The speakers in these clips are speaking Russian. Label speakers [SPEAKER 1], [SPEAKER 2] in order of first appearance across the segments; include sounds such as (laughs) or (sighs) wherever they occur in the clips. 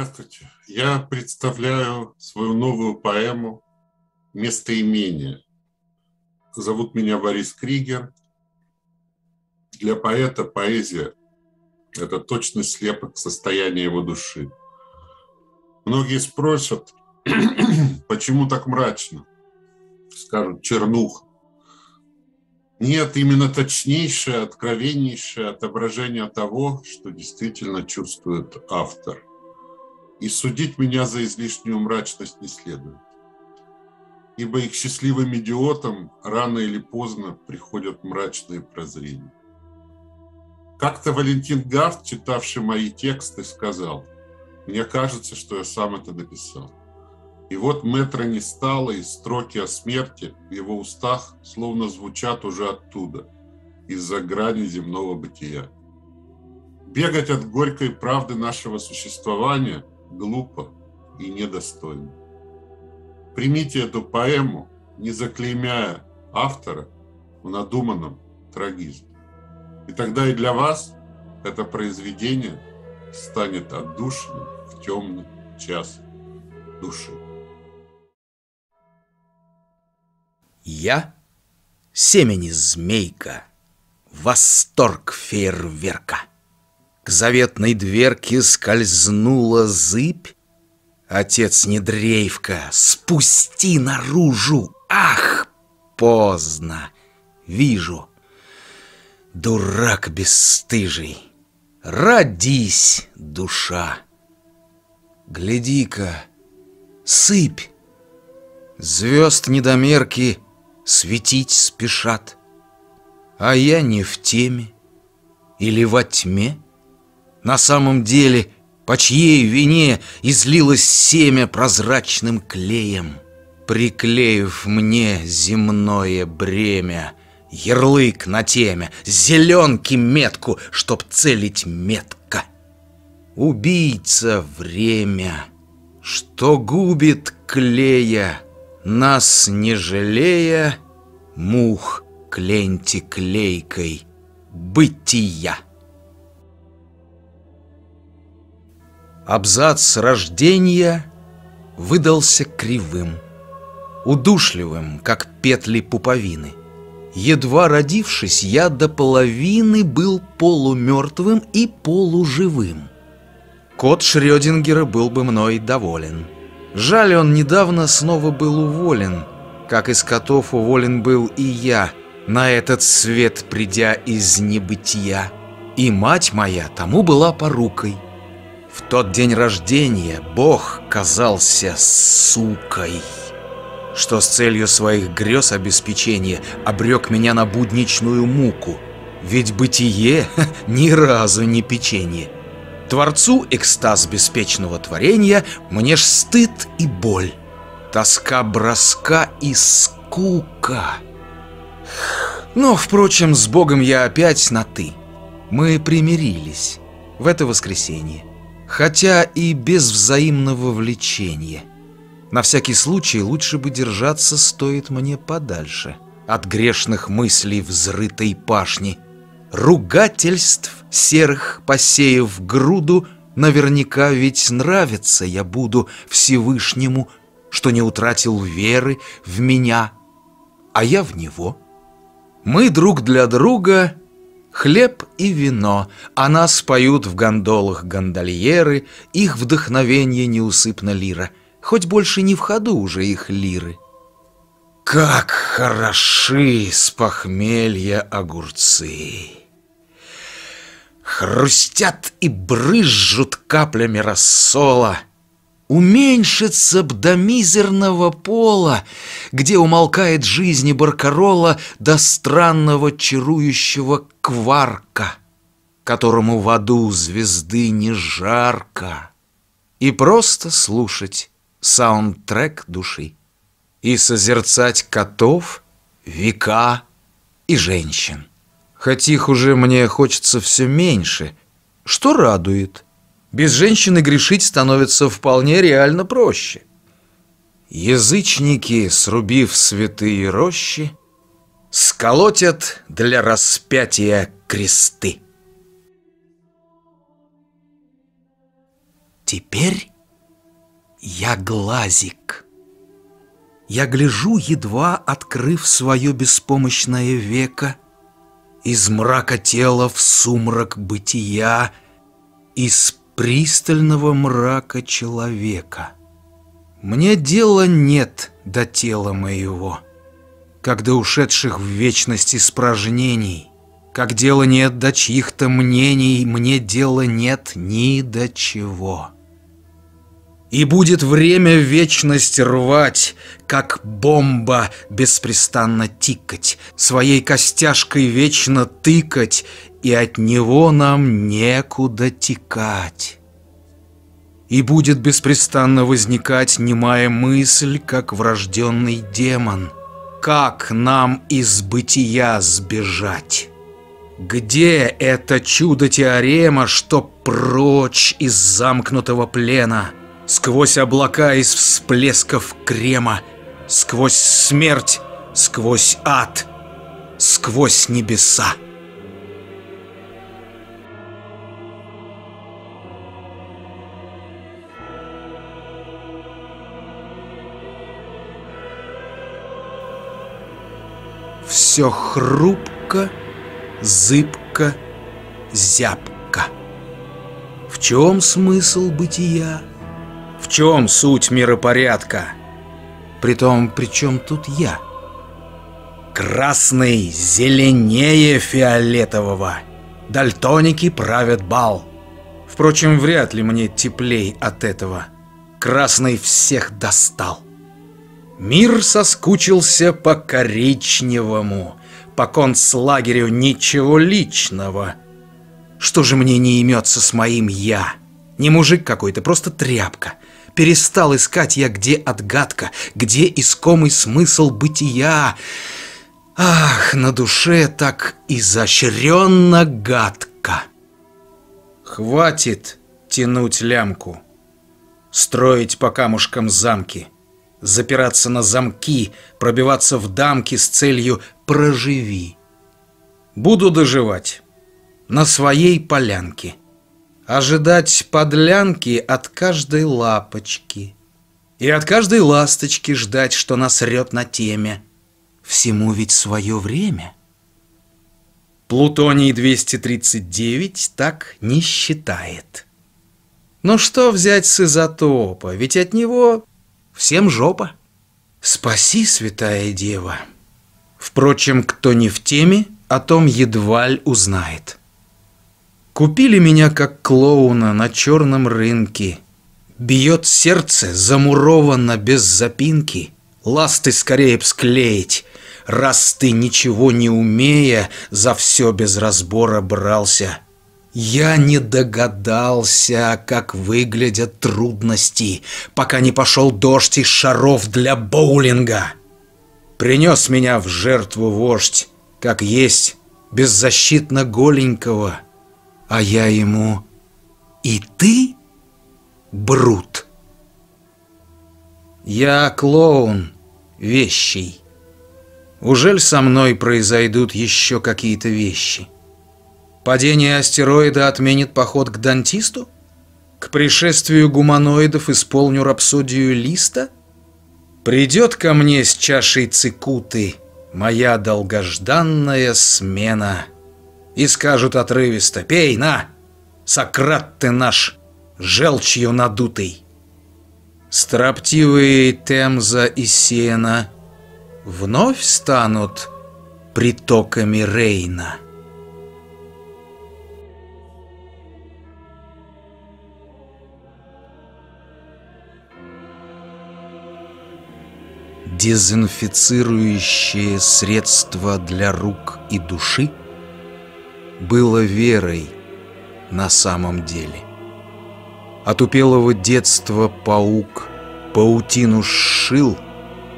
[SPEAKER 1] Здравствуйте. Я представляю свою новую поэму «Местоимение». Зовут меня Борис Кригер. Для поэта поэзия – это точный слепок состояния его души. Многие спросят, (clears throat) почему так мрачно? Скажут, чернуха. Нет, именно точнейшее, откровеннейшее отображение того, что действительно чувствует автор – и судить меня за излишнюю мрачность не следует. Ибо и к счастливым идиотам рано или поздно приходят мрачные прозрения. Как-то Валентин Гафт, читавший мои тексты, сказал, «Мне кажется, что я сам это написал». И вот метра не стало, и строки о смерти в его устах словно звучат уже оттуда, из-за грани земного бытия. Бегать от горькой правды нашего существования – глупо и недостойно. Примите эту поэму, не заклеймяя автора в надуманном трагизме. И тогда и для вас это произведение станет отдушенным в темный час души.
[SPEAKER 2] Я семени змейка, восторг фейерверка. К заветной дверке скользнула зыбь. Отец Недрейвка, спусти наружу! Ах, поздно! Вижу. Дурак бесстыжий, родись, душа! Гляди-ка, сыпь! Звезд недомерки светить спешат, А я не в теме или во тьме — на самом деле, по чьей вине излилось семя прозрачным клеем, Приклеив мне земное бремя, Ярлык на теме, зеленки метку, Чтоб целить метко. Убийца время, что губит клея, Нас не жалея, мух к ленте клейкой бытия. Абзац рождения выдался кривым, удушливым, как петли пуповины. Едва родившись, я до половины был полумертвым и полуживым. Кот Шрёдингера был бы мной доволен. Жаль, он недавно снова был уволен, как из котов уволен был и я, на этот свет придя из небытия. И мать моя тому была порукой — в тот день рождения Бог казался сукой, что с целью своих грез обеспечения обрек меня на будничную муку. Ведь бытие (laughs) ни разу не печенье. Творцу экстаз беспечного творения мне ж стыд и боль, тоска броска и скука. Но, впрочем, с Богом я опять на «ты». Мы примирились в это воскресенье хотя и без взаимного влечения. На всякий случай лучше бы держаться стоит мне подальше от грешных мыслей взрытой пашни, ругательств серых посеяв груду, наверняка ведь нравится я буду Всевышнему, что не утратил веры в меня, а я в него. Мы друг для друга Хлеб и вино, а нас поют в гондолах гондольеры, Их вдохновение неусыпно лира, Хоть больше не в ходу уже их лиры. Как хороши с похмелья огурцы! Хрустят и брызжут каплями рассола — Уменьшиться б до мизерного пола, Где умолкает жизнь баркарола До странного чарующего кварка, Которому в аду звезды не жарко, И просто слушать саундтрек души, И созерцать котов, века и женщин. Хоть их уже мне хочется все меньше, что радует — без женщины грешить становится вполне реально проще. Язычники, срубив святые рощи, Сколотят для распятия кресты. Теперь я глазик. Я гляжу, едва открыв свое беспомощное веко, Из мрака тела в сумрак бытия, Из пристального мрака человека. Мне дела нет до тела моего, Как до ушедших в вечность испражнений, Как дела нет до чьих-то мнений, Мне дела нет ни до чего. И будет время вечность рвать, как бомба беспрестанно тикать, своей костяшкой вечно тыкать, и от него нам некуда текать. И будет беспрестанно возникать немая мысль, как врожденный демон. Как нам из бытия сбежать? Где это чудо-теорема, что прочь из замкнутого плена — Сквозь облака из всплесков крема, Сквозь смерть, сквозь ад, сквозь небеса. Все хрупко, зыбко, зябко. В чем смысл бытия? В чем суть миропорядка? Притом, при чем тут я? Красный зеленее фиолетового. Дальтоники правят бал. Впрочем, вряд ли мне теплей от этого. Красный всех достал. Мир соскучился по коричневому, по концлагерю ничего личного. Что же мне не имется с моим «я»? Не мужик какой-то, просто тряпка. Перестал искать я, где отгадка, где искомый смысл бытия. Ах, на душе так изощренно гадко. Хватит тянуть лямку, строить по камушкам замки, запираться на замки, пробиваться в дамки с целью «проживи». Буду доживать на своей полянке ожидать подлянки от каждой лапочки. И от каждой ласточки ждать, что насрет на теме. Всему ведь свое время. Плутоний 239 так не считает. Но что взять с изотопа, ведь от него всем жопа. Спаси, святая дева. Впрочем, кто не в теме, о том едва ли узнает. Купили меня как клоуна на черном рынке. Бьет сердце, замуровано без запинки. Ласты скорее б склеить, раз ты, ничего не умея, за все без разбора брался. Я не догадался, как выглядят трудности, пока не пошел дождь из шаров для боулинга. Принес меня в жертву вождь, как есть, беззащитно голенького — а я ему «И ты, Брут?» Я клоун, вещий. Ужель со мной произойдут еще какие-то вещи? Падение астероида отменит поход к дантисту? К пришествию гуманоидов исполню рапсодию листа? Придет ко мне с чашей цикуты моя долгожданная смена — и скажут отрывисто «Пей, на! Сократ ты наш, желчью надутый!» Строптивые Темза и Сена вновь станут притоками Рейна. Дезинфицирующее средство для рук и души – было верой на самом деле. От упелого детства паук паутину сшил,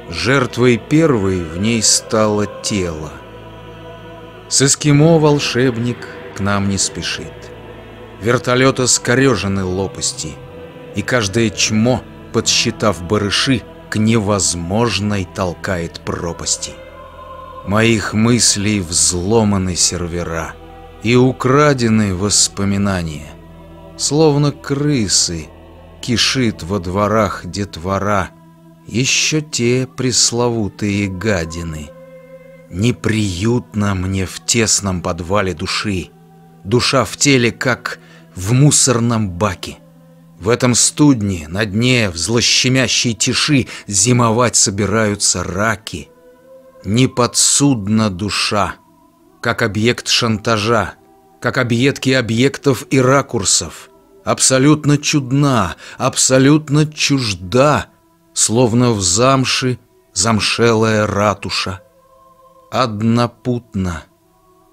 [SPEAKER 2] жертвой первой в ней стало тело. С эскимо волшебник к нам не спешит. Вертолета скорежены лопасти, и каждое чмо, подсчитав барыши, к невозможной толкает пропасти. Моих мыслей взломаны сервера — и украдены воспоминания, словно крысы, кишит во дворах детвора, Еще те пресловутые гадины. Неприютно мне в тесном подвале души, Душа в теле, как в мусорном баке. В этом студне, на дне, в злощемящей тиши Зимовать собираются раки. Неподсудна душа, как объект шантажа, Как объедки объектов и ракурсов. Абсолютно чудна, абсолютно чужда, Словно в замши замшелая ратуша. Однопутно,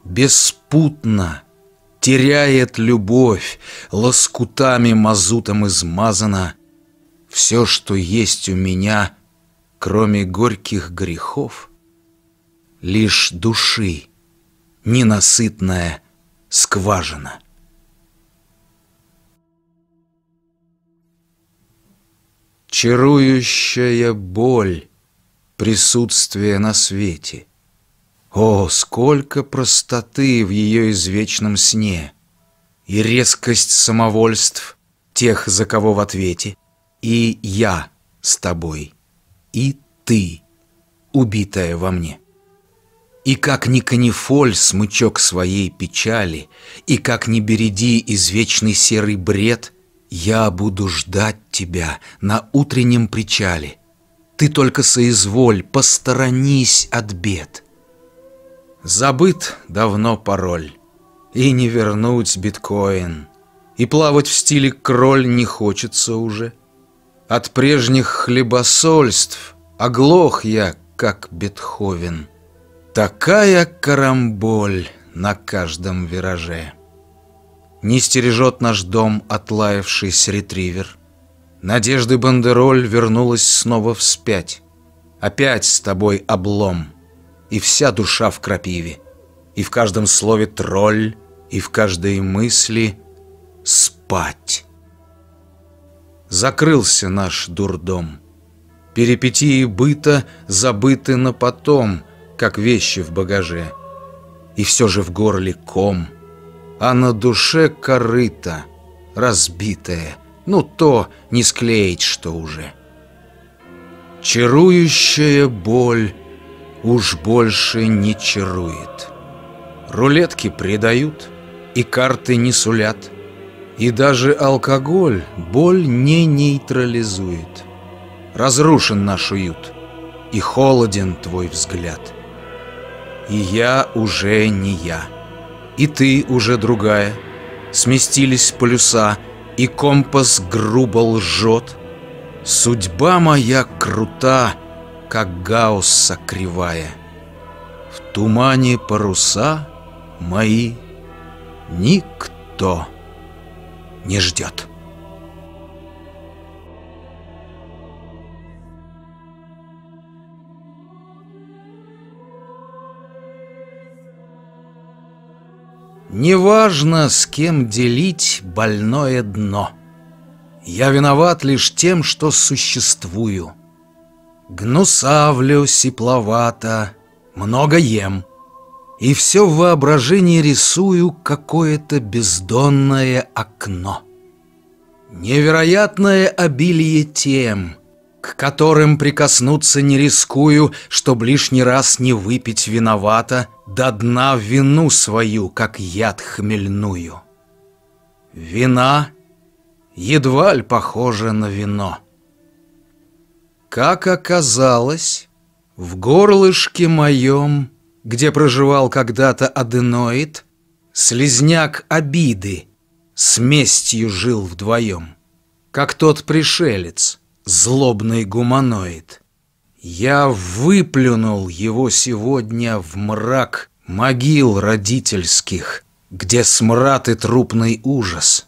[SPEAKER 2] беспутно — теряет любовь, лоскутами мазутом измазана. Все, что есть у меня, кроме горьких грехов, лишь души, ненасытная скважина. Чарующая боль, присутствие на свете. О, сколько простоты в ее извечном сне! И резкость самовольств тех, за кого в ответе, И я с тобой, и ты, убитая во мне. И как ни канифоль смычок своей печали, И как ни береди извечный серый бред, Я буду ждать тебя на утреннем причале. Ты только соизволь, посторонись от бед — Забыт давно пароль, и не вернуть биткоин, и плавать в стиле кроль не хочется уже. От прежних хлебосольств оглох я, как Бетховен. Такая карамболь на каждом вираже. Не стережет наш дом отлаявшийся ретривер. Надежды бандероль вернулась снова вспять. Опять с тобой облом — и вся душа в крапиве, и в каждом слове тролль, и в каждой мысли спать. Закрылся наш дурдом. Перипетии быта забыты на потом, как вещи в багаже. И все же в горле ком, а на душе корыто, разбитое, ну то не склеить, что уже. Чарующая боль уж больше не чарует. Рулетки предают, и карты не сулят, и даже алкоголь боль не нейтрализует. Разрушен наш уют, и холоден твой взгляд. И я уже не я, и ты уже другая. Сместились полюса, и компас грубо лжет. Судьба моя крута, как гаусса кривая. В тумане паруса мои никто не ждет. Неважно, с кем делить больное дно. Я виноват лишь тем, что существую — Гнусавлю сипловато, много ем. И все в воображении рисую какое-то бездонное окно. Невероятное обилие тем, к которым прикоснуться не рискую, чтоб лишний раз не выпить виновато, до дна вину свою, как яд хмельную. Вина едва ли похожа на вино. Как оказалось, в горлышке моем, где проживал когда-то аденоид, слезняк обиды с местью жил вдвоем, как тот пришелец, злобный гуманоид. Я выплюнул его сегодня в мрак могил родительских, где смрад и трупный ужас.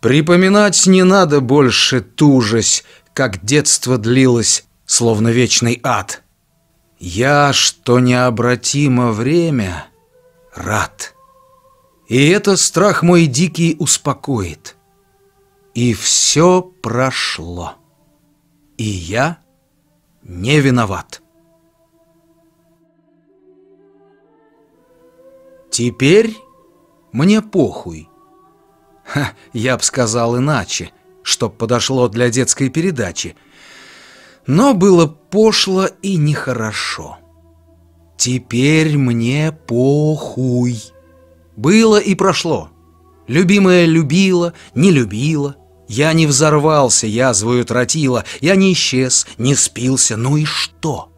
[SPEAKER 2] Припоминать не надо больше тужась, как детство длилось, словно вечный ад. Я, что необратимо время, рад. И это страх мой дикий успокоит. И все прошло. И я не виноват. Теперь мне похуй. Ха, я б сказал иначе — чтоб подошло для детской передачи. Но было пошло и нехорошо. Теперь мне похуй. Было и прошло. Любимая любила, не любила. Я не взорвался, язвою тротила. Я не исчез, не спился. Ну и что?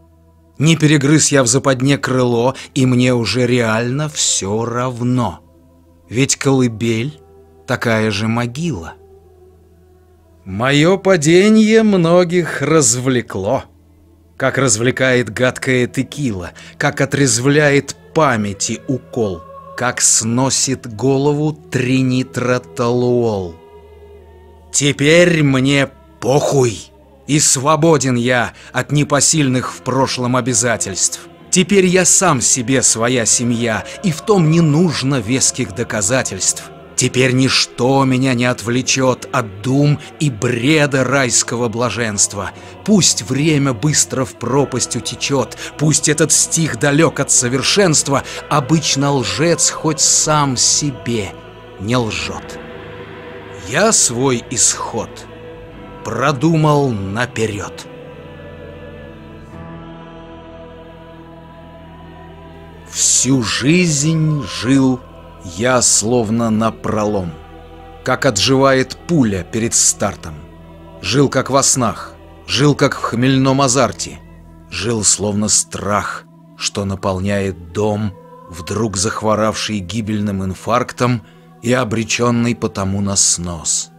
[SPEAKER 2] Не перегрыз я в западне крыло, и мне уже реально все равно. Ведь колыбель такая же могила. Мое падение многих развлекло, как развлекает гадкая текила, как отрезвляет памяти укол, как сносит голову тринитротолуол. Теперь мне похуй, и свободен я от непосильных в прошлом обязательств. Теперь я сам себе своя семья, и в том не нужно веских доказательств. Теперь ничто меня не отвлечет от дум и бреда райского блаженства. Пусть время быстро в пропасть утечет, пусть этот стих далек от совершенства, обычно лжец хоть сам себе не лжет. Я свой исход продумал наперед. Всю жизнь жил я словно на пролом, как отживает пуля перед стартом. Жил как во снах, жил как в хмельном азарте, жил словно страх, что наполняет дом, вдруг захворавший гибельным инфарктом и обреченный потому на снос.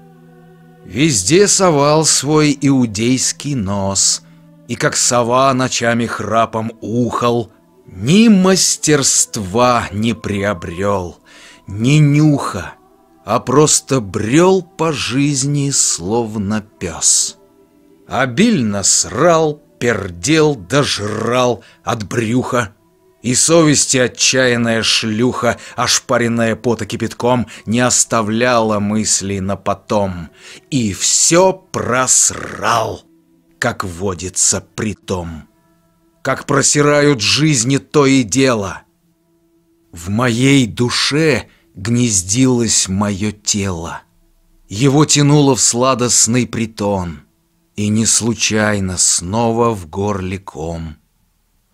[SPEAKER 2] Везде совал свой иудейский нос, и как сова ночами храпом ухал, ни мастерства не приобрел — не нюха, а просто брел по жизни, словно пес. Обильно срал, пердел, дожрал от брюха, и совести отчаянная шлюха, ошпаренная пота кипятком, не оставляла мыслей на потом, и все просрал, как водится притом. Как просирают жизни то и дело — в моей душе гнездилось мое тело. Его тянуло в сладостный притон, И не случайно снова в горле ком.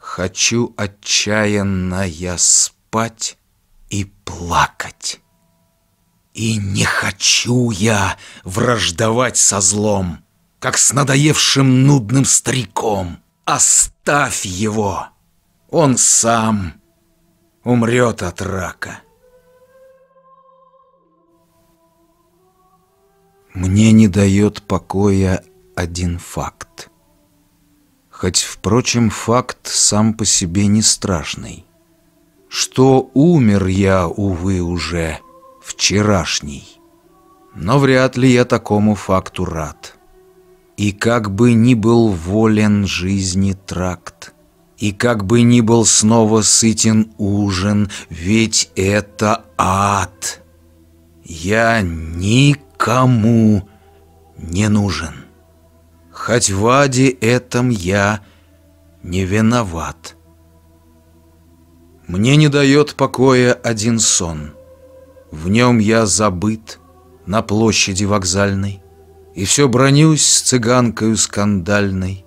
[SPEAKER 2] Хочу отчаянно я спать и плакать. И не хочу я враждовать со злом, Как с надоевшим нудным стариком. Оставь его, он сам умрет от рака. Мне не дает покоя один факт. Хоть, впрочем, факт сам по себе не страшный. Что умер я, увы, уже вчерашний. Но вряд ли я такому факту рад. И как бы ни был волен жизни тракт, и как бы ни был снова сытен ужин, ведь это ад. Я никому не нужен. Хоть в аде этом я не виноват. Мне не дает покоя один сон. В нем я забыт на площади вокзальной, И все бронюсь с цыганкою скандальной,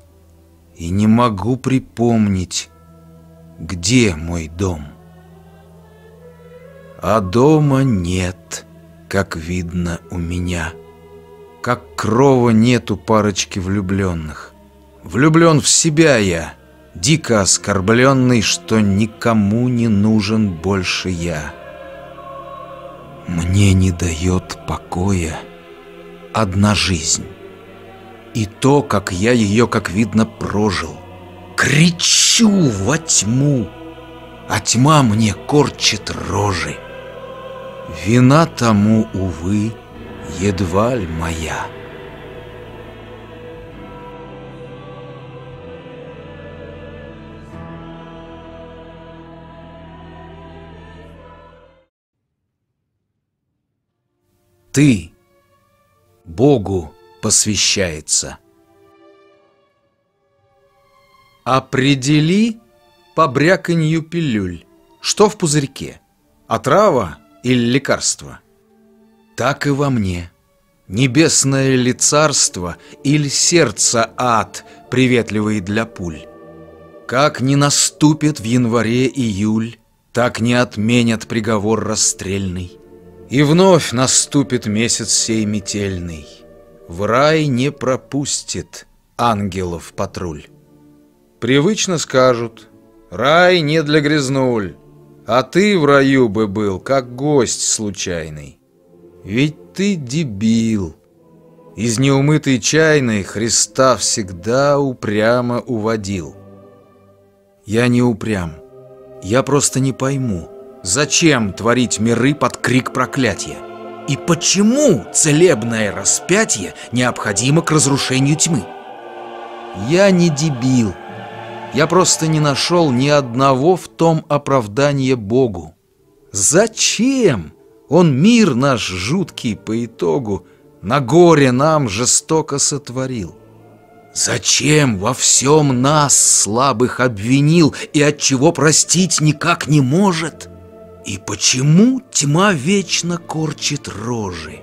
[SPEAKER 2] и не могу припомнить, где мой дом. А дома нет, как видно у меня, как крова нет у парочки влюбленных. Влюблен в себя я, дико оскорбленный, что никому не нужен больше я. Мне не дает покоя одна жизнь и то, как я ее, как видно, прожил. Кричу во тьму, а тьма мне корчит рожи. Вина тому, увы, едва ли моя. Ты, Богу, посвящается. Определи по бряканью пилюль, что в пузырьке, отрава или лекарство. Так и во мне. Небесное ли царство или сердце ад, приветливый для пуль? Как не наступит в январе июль, так не отменят приговор расстрельный. И вновь наступит месяц сей метельный. В рай не пропустит ангелов патруль. Привычно скажут, рай не для грязнуль, а ты в раю бы был, как гость случайный. Ведь ты дебил. Из неумытой чайной Христа всегда упрямо уводил. Я не упрям. Я просто не пойму, зачем творить миры под крик проклятия? И почему целебное распятие необходимо к разрушению тьмы? Я не дебил. Я просто не нашел ни одного в том оправдания Богу. Зачем? Он мир наш жуткий по итогу На горе нам жестоко сотворил. Зачем во всем нас слабых обвинил И от чего простить никак не может? И почему тьма вечно корчит рожи?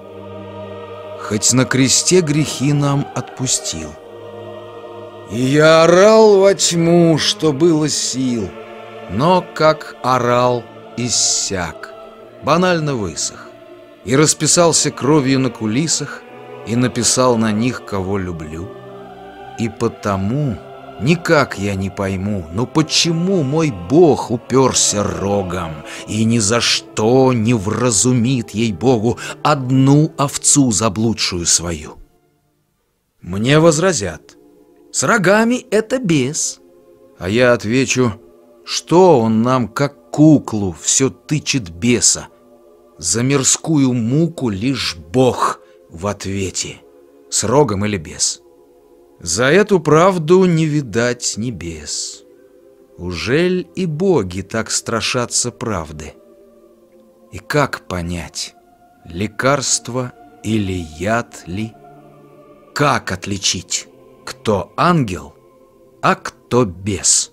[SPEAKER 2] Хоть на кресте грехи нам отпустил. И я орал во тьму, что было сил, Но как орал, иссяк, банально высох, И расписался кровью на кулисах, И написал на них, кого люблю — и потому никак я не пойму, но почему мой бог уперся рогом и ни за что не вразумит ей богу одну овцу заблудшую свою? Мне возразят, с рогами это бес. А я отвечу, что он нам как куклу все тычет беса. За мирскую муку лишь бог в ответе, с рогом или без. За эту правду не видать небес. Ужель и боги так страшатся правды? И как понять, лекарство или яд ли? Как отличить, кто ангел, а кто бес?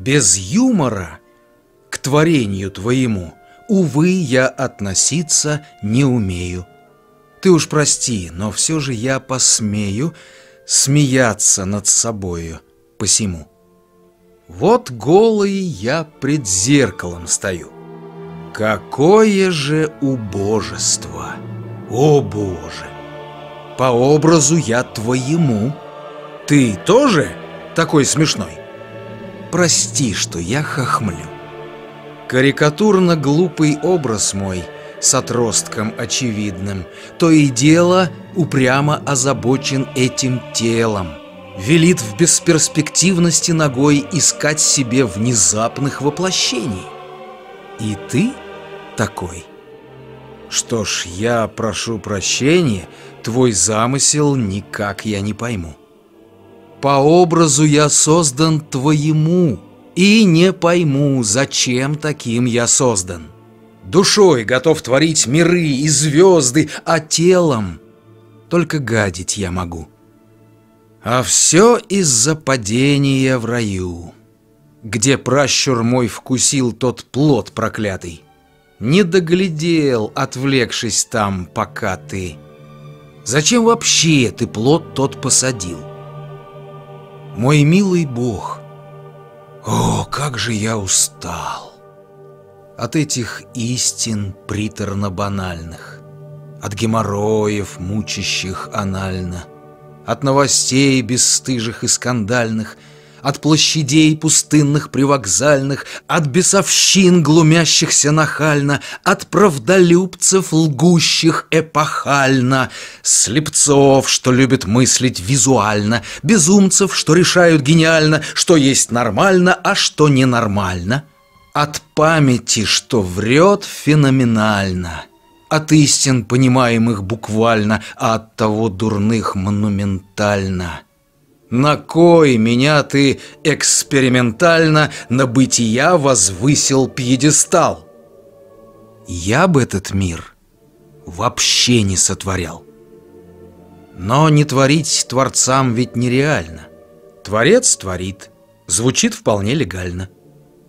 [SPEAKER 2] Без юмора к творению твоему – увы, я относиться не умею. Ты уж прости, но все же я посмею смеяться над собою посему. Вот голый я пред зеркалом стою. Какое же убожество! О Боже! По образу я твоему. Ты тоже такой смешной? Прости, что я хохмлю. Карикатурно-глупый образ мой с отростком очевидным, то и дело упрямо озабочен этим телом. Велит в бесперспективности ногой искать себе внезапных воплощений. И ты такой. Что ж, я прошу прощения, твой замысел никак я не пойму. По образу я создан твоему, и не пойму, зачем таким я создан. Душой готов творить миры и звезды, а телом только гадить я могу. А все из-за падения в раю, где пращур мой вкусил тот плод проклятый. Не доглядел, отвлекшись там, пока ты. Зачем вообще ты плод тот посадил? Мой милый Бог, о, как же я устал! От этих истин приторно-банальных, От геморроев, мучащих анально, От новостей бесстыжих и скандальных — от площадей пустынных привокзальных, от бесовщин, глумящихся нахально, от правдолюбцев, лгущих эпохально, слепцов, что любят мыслить визуально, безумцев, что решают гениально, что есть нормально, а что ненормально, от памяти, что врет феноменально, от истин, понимаемых буквально, а от того дурных монументально — на кой меня ты экспериментально на бытия возвысил пьедестал? Я бы этот мир вообще не сотворял. Но не творить творцам ведь нереально. Творец творит, звучит вполне легально.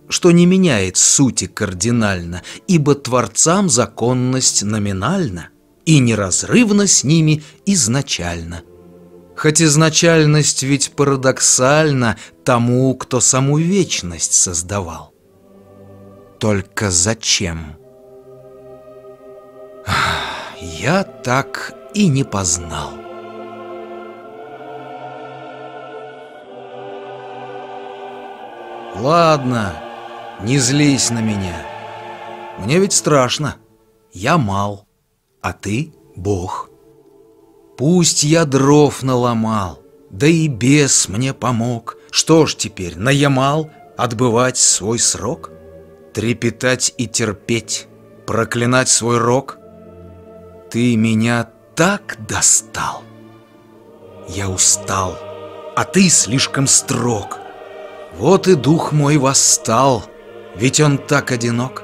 [SPEAKER 2] что не меняет сути кардинально, ибо Творцам законность номинальна и неразрывна с ними изначально. Хоть изначальность ведь парадоксальна тому, кто саму вечность создавал. Только зачем? Я так и не познал. Ладно, не злись на меня. Мне ведь страшно. Я мал, а ты — Бог. Пусть я дров наломал, да и бес мне помог. Что ж теперь, наямал отбывать свой срок? Трепетать и терпеть, проклинать свой рок? Ты меня так достал. Я устал, а ты слишком строг. Вот и дух мой восстал, ведь он так одинок.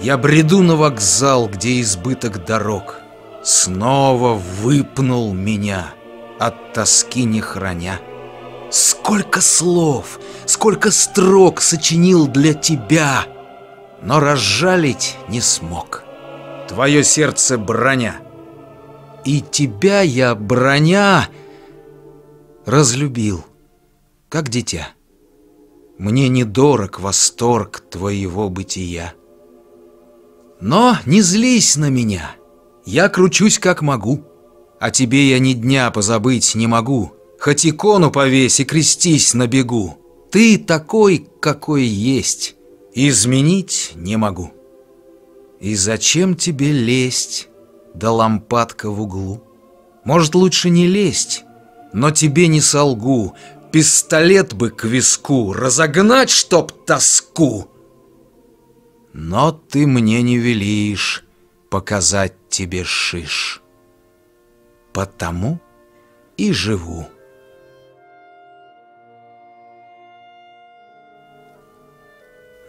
[SPEAKER 2] Я бреду на вокзал, где избыток дорог. Снова выпнул меня, от тоски не храня. Сколько слов, сколько строк сочинил для тебя, но разжалить не смог. Твое сердце броня, и тебя я, броня, разлюбил, как дитя. Мне недорог восторг твоего бытия. Но не злись на меня, я кручусь как могу, А тебе я ни дня позабыть не могу, Хоть икону повесь и крестись на бегу. Ты такой, какой есть, изменить не могу. И зачем тебе лезть, да лампадка в углу? Может, лучше не лезть, но тебе не солгу, Пистолет бы к виску, разогнать, чтоб тоску. Но ты мне не велишь показать тебе шиш. Потому и живу.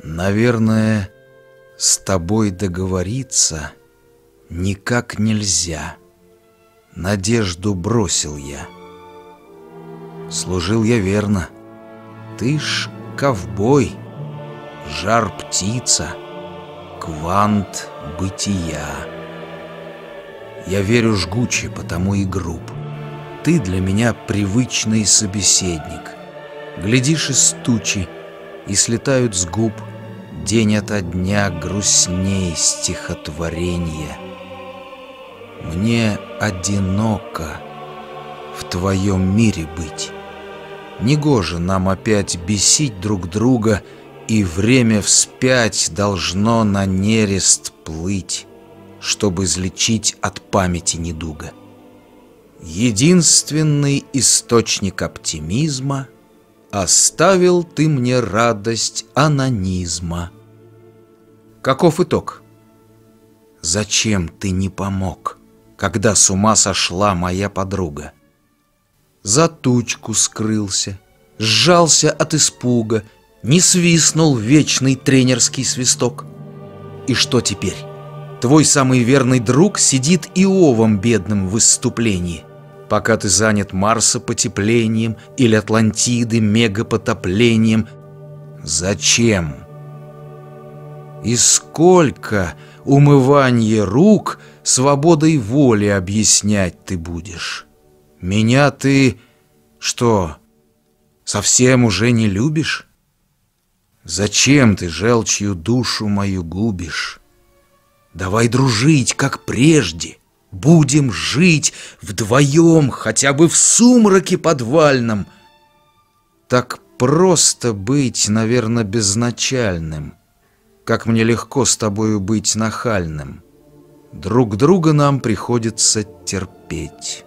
[SPEAKER 2] Наверное, с тобой договориться никак нельзя. Надежду бросил я. Служил я верно. Ты ж ковбой, жар птица, квант бытия. Я верю жгуче, потому и груб. Ты для меня привычный собеседник. Глядишь из тучи, и слетают с губ День ото дня грустней стихотворения. Мне одиноко в твоем мире быть. Негоже нам опять бесить друг друга, И время вспять должно на нерест плыть, Чтобы излечить от памяти недуга. Единственный источник оптимизма Оставил ты мне радость анонизма. Каков итог? Зачем ты не помог, Когда с ума сошла моя подруга? за тучку скрылся, сжался от испуга, не свистнул вечный тренерский свисток. И что теперь? Твой самый верный друг сидит Иовом бедным в выступлении, пока ты занят Марса потеплением или Атлантиды мегапотоплением. Зачем? И сколько умывание рук свободой воли объяснять ты будешь? Меня ты... что, совсем уже не любишь? Зачем ты желчью душу мою губишь? Давай дружить, как прежде. Будем жить вдвоем, хотя бы в сумраке подвальном. Так просто быть, наверное, безначальным. Как мне легко с тобою быть нахальным. Друг друга нам приходится терпеть.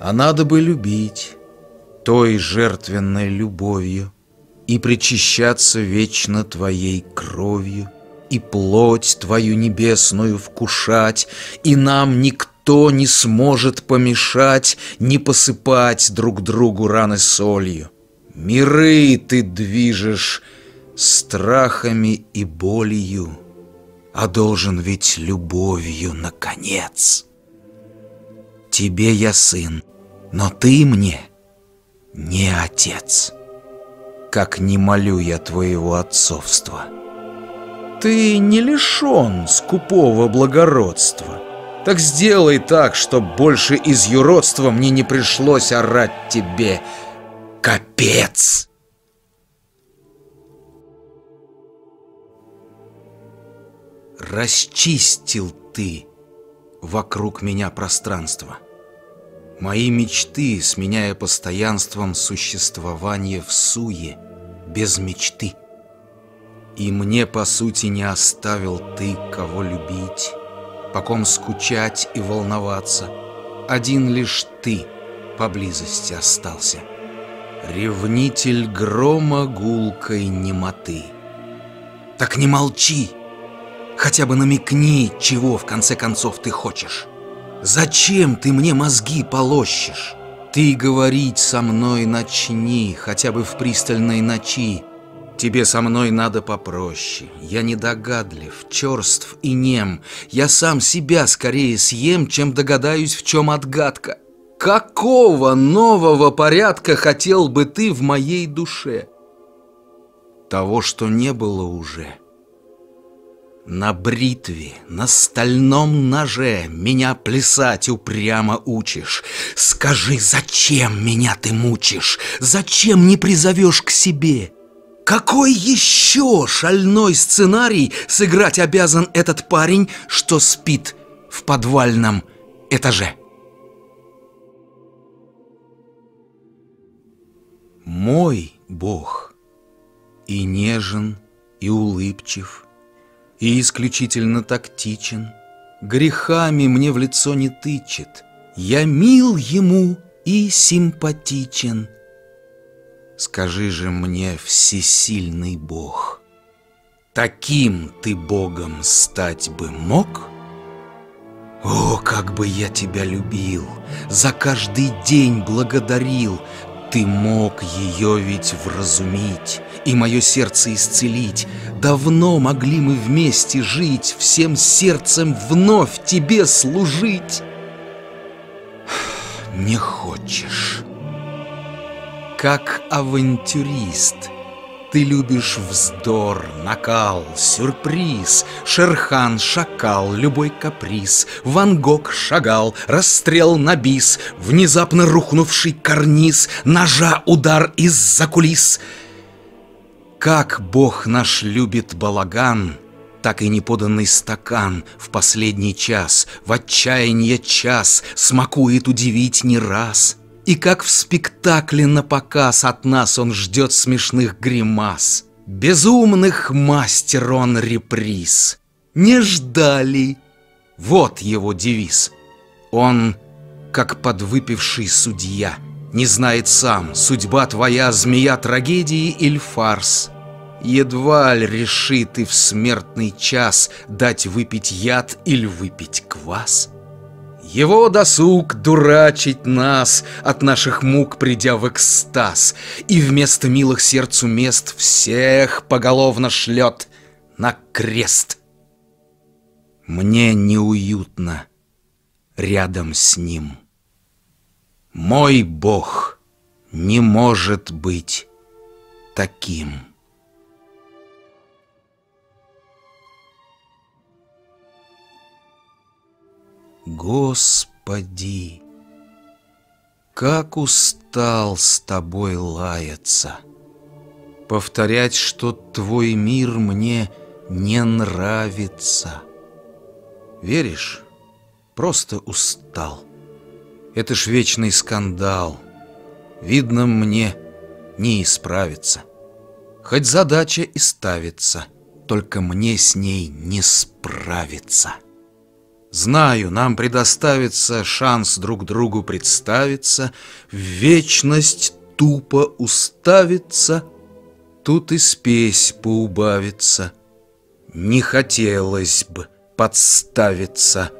[SPEAKER 2] А надо бы любить той жертвенной любовью И причащаться вечно твоей кровью, И плоть твою небесную вкушать, И нам никто не сможет помешать Не посыпать друг другу раны солью. Миры ты движешь страхами и болью, А должен ведь любовью наконец. Тебе я сын, но ты мне не отец. Как не молю я твоего отцовства. Ты не лишен скупого благородства. Так сделай так, чтоб больше из юродства мне не пришлось орать тебе. Капец! Расчистил ты вокруг меня пространство. Мои мечты, сменяя постоянством существования в суе, без мечты. И мне, по сути, не оставил ты, кого любить, по ком скучать и волноваться. Один лишь ты поблизости остался. Ревнитель грома гулкой немоты. Так не молчи, хотя бы намекни, чего в конце концов ты хочешь. Зачем ты мне мозги полощешь? Ты говорить со мной начни, хотя бы в пристальной ночи. Тебе со мной надо попроще. Я недогадлив, черств и нем. Я сам себя скорее съем, чем догадаюсь, в чем отгадка. Какого нового порядка хотел бы ты в моей душе? Того, что не было уже. На бритве, на стальном ноже Меня плясать упрямо учишь. Скажи, зачем меня ты мучишь? Зачем не призовешь к себе? Какой еще шальной сценарий Сыграть обязан этот парень, Что спит в подвальном этаже? Мой Бог и нежен, и улыбчив, и исключительно тактичен, Грехами мне в лицо не тычет, Я мил ему и симпатичен. Скажи же мне, всесильный Бог, Таким ты Богом стать бы мог? О, как бы я тебя любил, За каждый день благодарил, Ты мог ее ведь вразумить, и мое сердце исцелить. Давно могли мы вместе жить, всем сердцем вновь тебе служить. (sighs) Не хочешь. Как авантюрист, ты любишь вздор, накал, сюрприз, Шерхан, шакал, любой каприз, Ван Гог шагал, расстрел на бис, Внезапно рухнувший карниз, Ножа удар из-за кулис — как Бог наш любит балаган, так и неподанный стакан в последний час, в отчаяние час, смакует удивить не раз. И как в спектакле на показ от нас он ждет смешных гримас. Безумных мастер он реприз. Не ждали. Вот его девиз. Он, как подвыпивший судья, не знает сам, судьба твоя змея трагедии или фарс. Едва ли решит и в смертный час Дать выпить яд или выпить квас. Его досуг дурачить нас, От наших мук придя в экстаз, И вместо милых сердцу мест Всех поголовно шлет на крест. Мне неуютно рядом с ним. Мой Бог не может быть таким. Господи, как устал с тобой лаяться, Повторять, что твой мир мне не нравится. Веришь? Просто устал. Это ж вечный скандал. Видно, мне не исправиться. Хоть задача и ставится, Только мне с ней не справиться. Знаю, нам предоставится шанс друг другу представиться, В вечность тупо уставиться, Тут и спесь поубавится. Не хотелось бы подставиться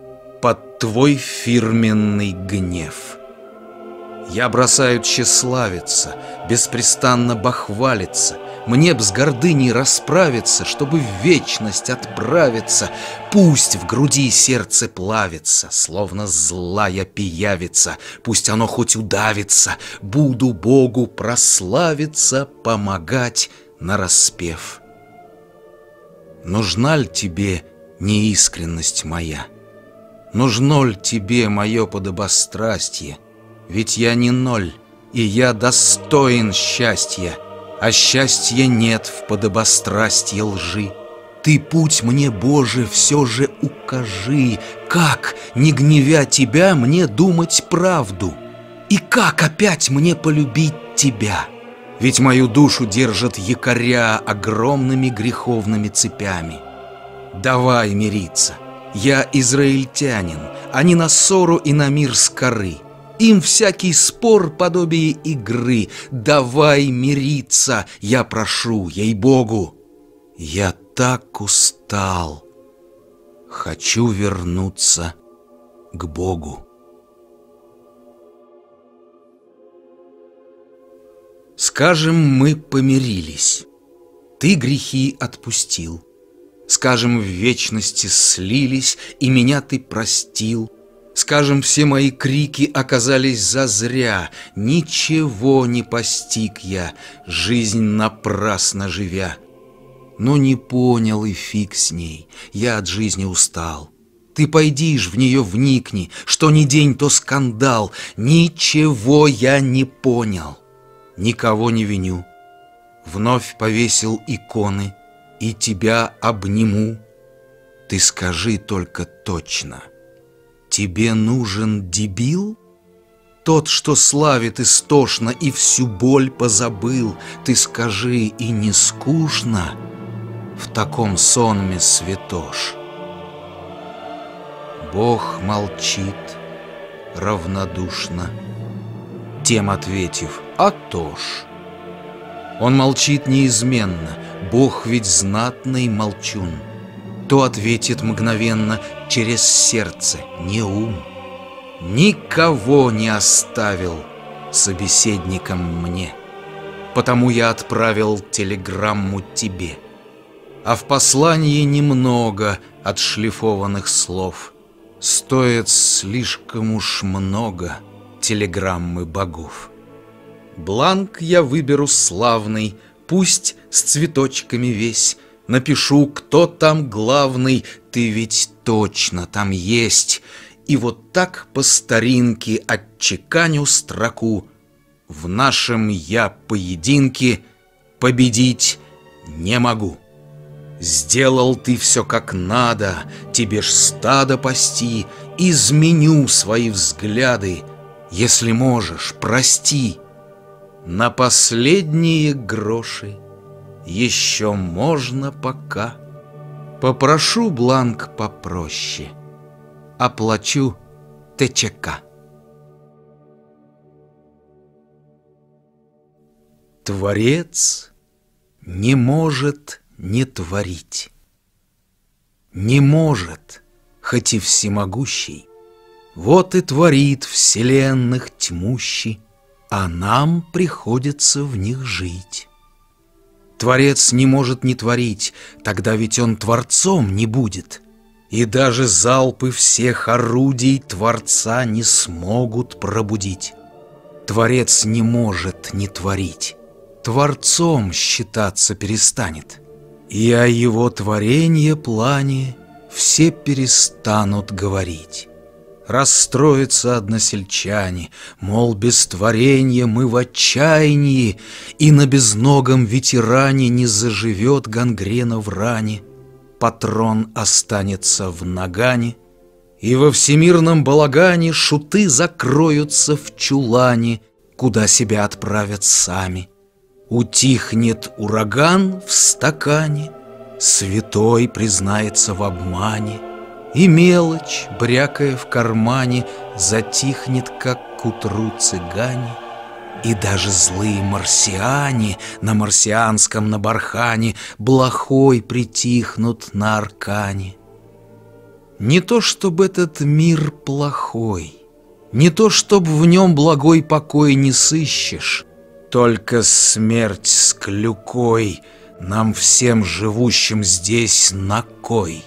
[SPEAKER 2] Под твой фирменный гнев. Я бросаю тщеславиться, беспрестанно бахвалиться, Мне б с гордыней расправиться, чтобы в вечность отправиться. Пусть в груди сердце плавится, словно злая пиявица, Пусть оно хоть удавится, буду Богу прославиться, Помогать на распев. Нужна ли тебе неискренность моя? Нужно ли тебе мое подобострастье? Ведь я не ноль, и я достоин счастья, А счастья нет в подобострастье лжи. Ты путь мне, Боже, все же укажи, Как, не гневя тебя, мне думать правду? И как опять мне полюбить тебя? Ведь мою душу держат якоря Огромными греховными цепями. Давай мириться, я израильтянин, А не на ссору и на мир скоры. Им всякий спор подобие игры. Давай мириться, я прошу, ей-богу. Я так устал. Хочу вернуться к Богу. Скажем, мы помирились. Ты грехи отпустил. Скажем, в вечности слились, и меня ты простил. Скажем, все мои крики оказались зазря, Ничего не постиг я, жизнь напрасно живя. Но не понял и фиг с ней, я от жизни устал. Ты пойди ж в нее вникни, что ни день, то скандал. Ничего я не понял, никого не виню. Вновь повесил иконы, и тебя обниму. Ты скажи только точно — Тебе нужен дебил? Тот, что славит истошно и всю боль позабыл, Ты скажи, и не скучно в таком сонме святош. Бог молчит равнодушно, тем ответив, а то ж. Он молчит неизменно, Бог ведь знатный молчун — то ответит мгновенно через сердце, не ум. Никого не оставил собеседником мне, потому я отправил телеграмму тебе. А в послании немного отшлифованных слов. Стоит слишком уж много телеграммы богов. Бланк я выберу славный, пусть с цветочками весь, Напишу, кто там главный, ты ведь точно там есть. И вот так по старинке отчеканю строку. В нашем я поединке победить не могу. Сделал ты все как надо, тебе ж стадо пасти, Изменю свои взгляды, если можешь, прости. На последние гроши еще можно пока. Попрошу бланк попроще, оплачу ТЧК. Творец не может не творить. Не может, хоть и всемогущий. Вот и творит вселенных тьмущий, а нам приходится в них жить. Творец не может не творить, тогда ведь он творцом не будет. И даже залпы всех орудий Творца не смогут пробудить. Творец не может не творить, Творцом считаться перестанет. И о его творенье плане все перестанут говорить. Расстроятся односельчане, Мол, без творения мы в отчаянии, И на безногом ветеране Не заживет гангрена в ране, Патрон останется в нагане, И во всемирном балагане Шуты закроются в чулане, Куда себя отправят сами. Утихнет ураган в стакане, Святой признается в обмане — и мелочь, брякая в кармане, Затихнет, как к утру цыгане. И даже злые марсиане На марсианском на бархане Блохой притихнут на аркане. Не то, чтобы этот мир плохой, Не то, чтоб в нем благой покой не сыщешь, Только смерть с клюкой Нам всем живущим здесь на кой.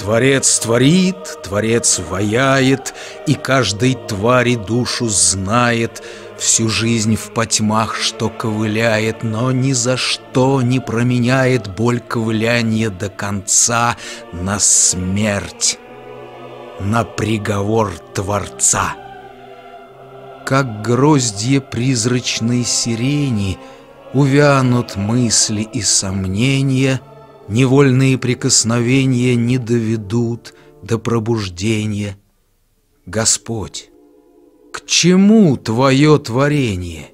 [SPEAKER 2] Творец творит, Творец ваяет, И каждой твари душу знает, Всю жизнь в потьмах, что ковыляет, Но ни за что не променяет Боль ковыляния до конца На смерть, на приговор Творца. Как гроздья призрачной сирени Увянут мысли и сомнения — Невольные прикосновения не доведут до пробуждения. Господь, к чему Твое творение?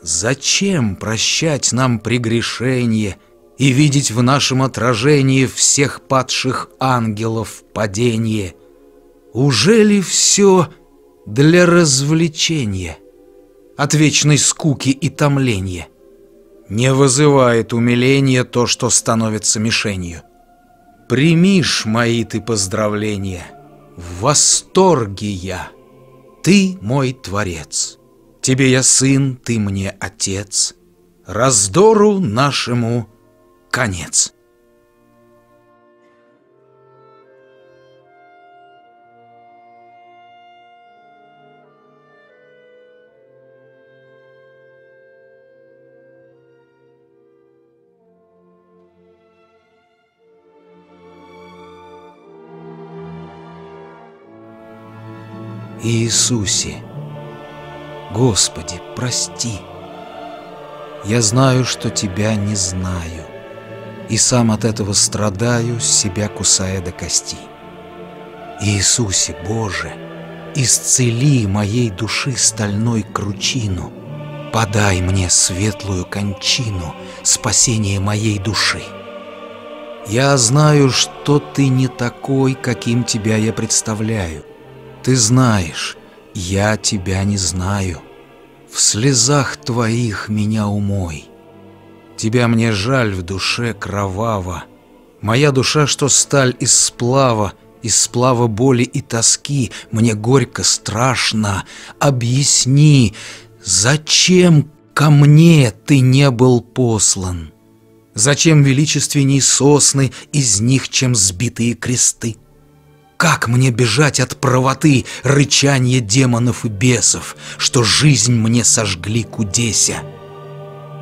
[SPEAKER 2] Зачем прощать нам прегрешение И видеть в нашем отражении Всех падших ангелов падение? Уже ли все для развлечения От вечной скуки и томления? Не вызывает умиления то, что становится мишенью. Примишь мои ты поздравления, в восторге я. Ты мой творец, тебе я сын, ты мне отец. Раздору нашему конец. Иисусе, Господи, прости. Я знаю, что Тебя не знаю, и сам от этого страдаю, себя кусая до кости. Иисусе, Боже, исцели моей души стальной кручину, подай мне светлую кончину, спасение моей души. Я знаю, что Ты не такой, каким Тебя я представляю, ты знаешь, я тебя не знаю. В слезах твоих меня умой. Тебя мне жаль в душе кроваво. Моя душа, что сталь из сплава, из сплава боли и тоски, мне горько страшно. Объясни, зачем ко мне ты не был послан? Зачем величественней сосны из них, чем сбитые кресты? Как мне бежать от правоты, рычания демонов и бесов, Что жизнь мне сожгли кудеся?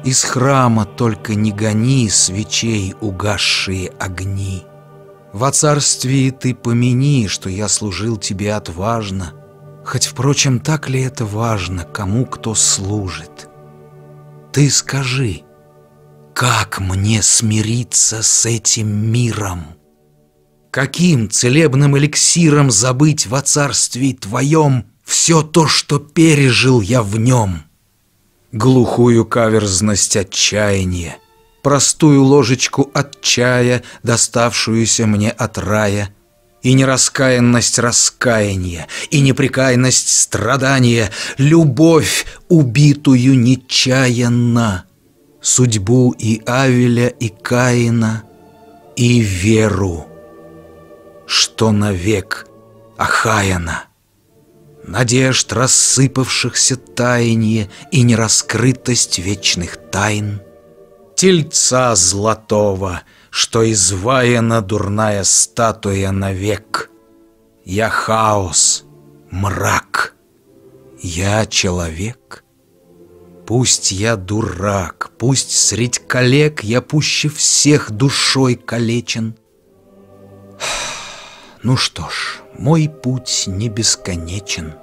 [SPEAKER 2] Из храма только не гони свечей угасшие огни. Во царстве ты помяни, что я служил тебе отважно, Хоть, впрочем, так ли это важно, кому кто служит? Ты скажи, как мне смириться с этим миром? Каким целебным эликсиром забыть во царстве твоем Все то, что пережил я в нем? Глухую каверзность отчаяния, Простую ложечку от чая, Доставшуюся мне от рая, И нераскаянность раскаяния, И непрекаянность страдания, Любовь, убитую нечаянно, Судьбу и Авеля, и Каина, И веру что навек Ахаяна. Надежд рассыпавшихся таяние и нераскрытость вечных тайн, Тельца золотого, что изваяна дурная статуя навек. Я хаос, мрак, я человек. Пусть я дурак, пусть средь коллег я пуще всех душой калечен — ну что ж, мой путь не бесконечен.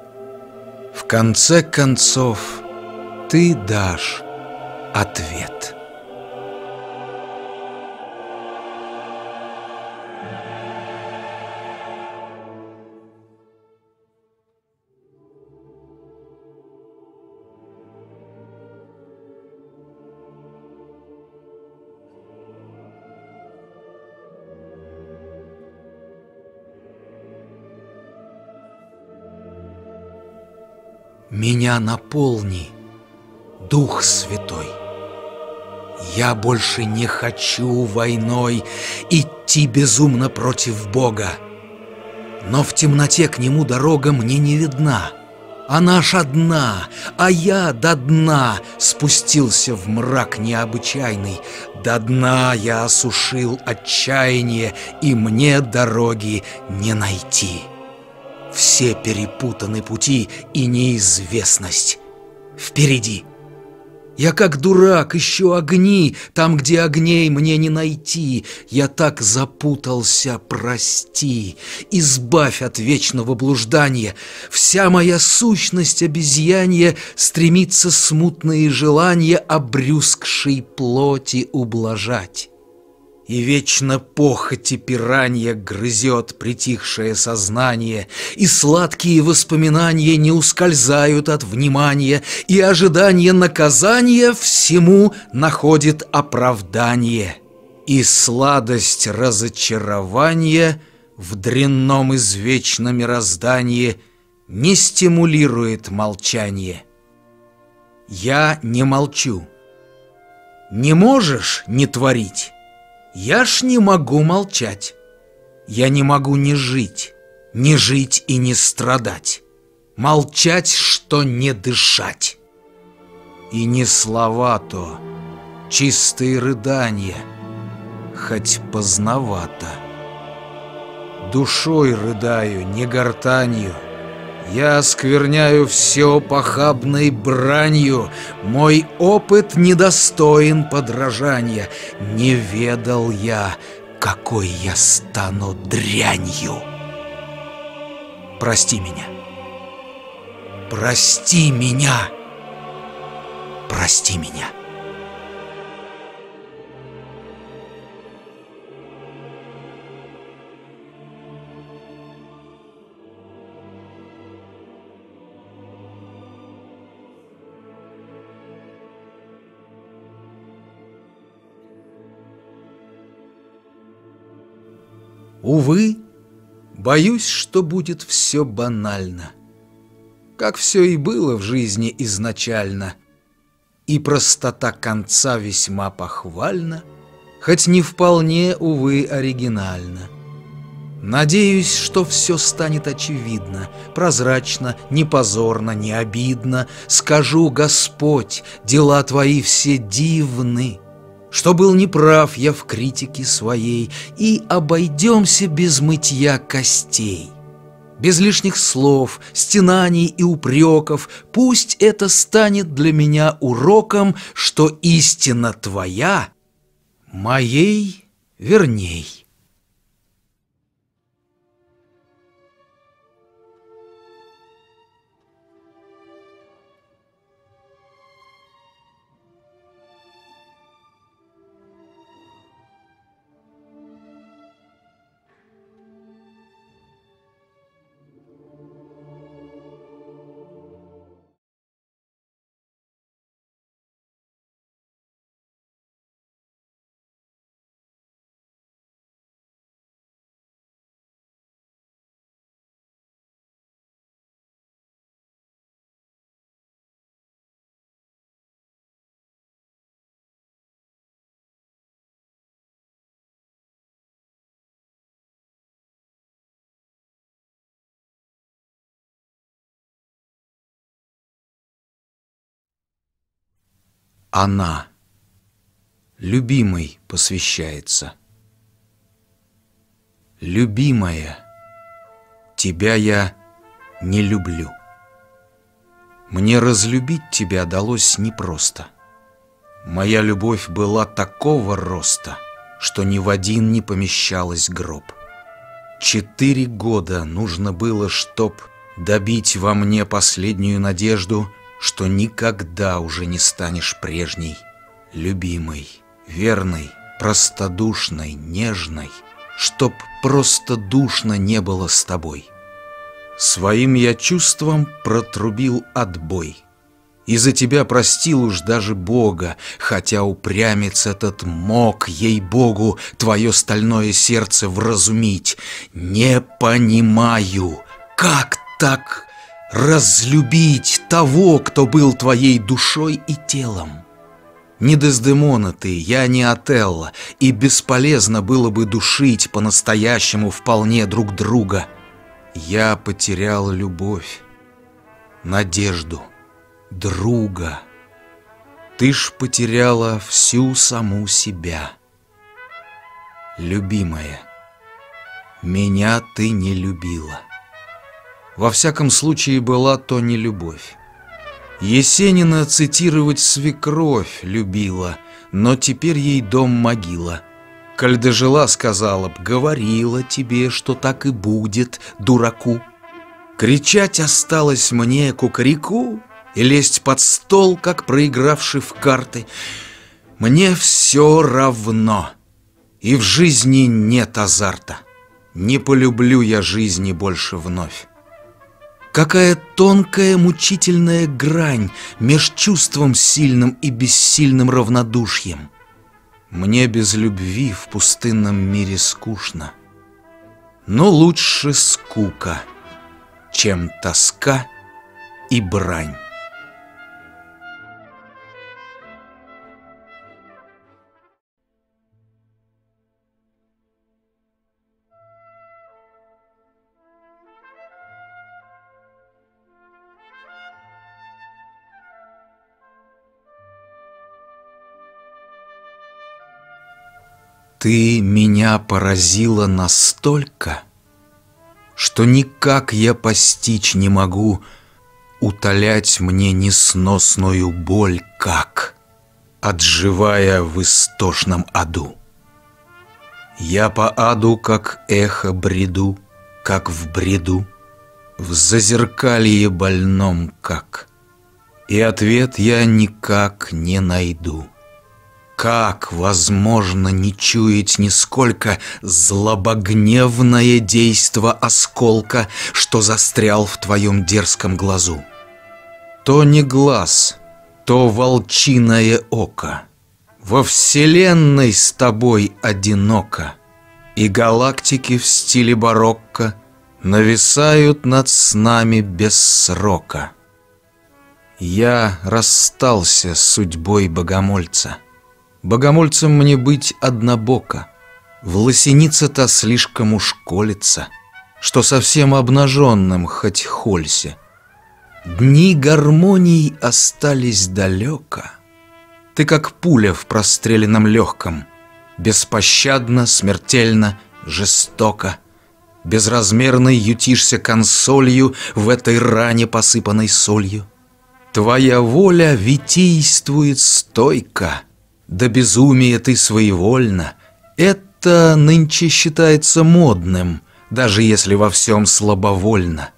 [SPEAKER 2] В конце концов, ты дашь ответ. Меня наполни, Дух Святой. Я больше не хочу войной идти безумно против Бога. Но в темноте к нему дорога мне не видна. Она ж одна, а я до дна спустился в мрак необычайный. До дна я осушил отчаяние, и мне дороги не найти. Все перепутаны пути и неизвестность. Впереди — я как дурак ищу огни, там, где огней мне не найти. Я так запутался, прости. Избавь от вечного блуждания. Вся моя сущность обезьянья стремится смутные желания обрюзгшей плоти ублажать. И вечно похоти пиранья грызет притихшее сознание, И сладкие воспоминания не ускользают от внимания, И ожидание наказания всему находит оправдание. И сладость разочарования в дрянном извечном мироздании Не стимулирует молчание. Я не молчу. Не можешь не творить? Я ж не могу молчать. Я не могу не жить, не жить и не страдать. Молчать, что не дышать. И не слова то, чистые рыдания, хоть поздновато. Душой рыдаю, не гортанью, я оскверняю все похабной бранью, Мой опыт недостоин подражания. Не ведал я, какой я стану дрянью. Прости меня. Прости меня. Прости меня. Увы, боюсь, что будет все банально, как все и было в жизни изначально, и простота конца весьма похвальна, хоть не вполне, увы, оригинально. Надеюсь, что все станет очевидно, прозрачно, не позорно, не обидно. Скажу, Господь, дела Твои все дивны, что был неправ я в критике своей, и обойдемся без мытья костей. Без лишних слов, стенаний и упреков, пусть это станет для меня уроком, что истина твоя моей верней. Она, любимой, посвящается. Любимая, тебя я не люблю. Мне разлюбить тебя далось непросто. Моя любовь была такого роста, что ни в один не помещалась гроб. Четыре года нужно было, чтоб добить во мне последнюю надежду — что никогда уже не станешь прежней, любимой, верной, простодушной, нежной, чтоб просто душно не было с тобой. Своим я чувством протрубил отбой. И за тебя простил уж даже Бога, Хотя упрямец этот мог, ей-богу, Твое стальное сердце вразумить. Не понимаю, как так разлюбить того, кто был твоей душой и телом. Не Дездемона ты, я не Отелло, и бесполезно было бы душить по-настоящему вполне друг друга. Я потерял любовь, надежду, друга. Ты ж потеряла всю саму себя. Любимая, меня ты не любила. Во всяком случае, была то не любовь. Есенина цитировать свекровь любила, но теперь ей дом могила. Коль дожила, сказала б, говорила тебе, что так и будет, дураку. Кричать осталось мне кукареку и лезть под стол, как проигравший в карты. Мне все равно, и в жизни нет азарта. Не полюблю я жизни больше вновь. Какая тонкая мучительная грань Меж чувством сильным и бессильным равнодушием. Мне без любви в пустынном мире скучно. Но лучше скука, чем тоска и брань. Ты меня поразила настолько, Что никак я постичь не могу Утолять мне несносную боль, как Отживая в истошном аду. Я по аду, как эхо, бреду, Как в бреду, в зазеркалье больном, как И ответ я никак не найду. Как возможно не чуять нисколько Злобогневное действо осколка, Что застрял в твоем дерзком глазу? То не глаз, то волчиное око. Во вселенной с тобой одиноко И галактики в стиле барокко Нависают над снами без срока. Я расстался с судьбой богомольца — Богомольцем мне быть однобоко. Власеница-то слишком уж колется, Что совсем обнаженным хоть холься. Дни гармоний остались далеко. Ты как пуля в простреленном легком, Беспощадно, смертельно, жестоко. Безразмерной ютишься консолью В этой ране, посыпанной солью. Твоя воля витийствует стойко — да безумие ты своевольно. Это нынче считается модным, даже если во всем слабовольно.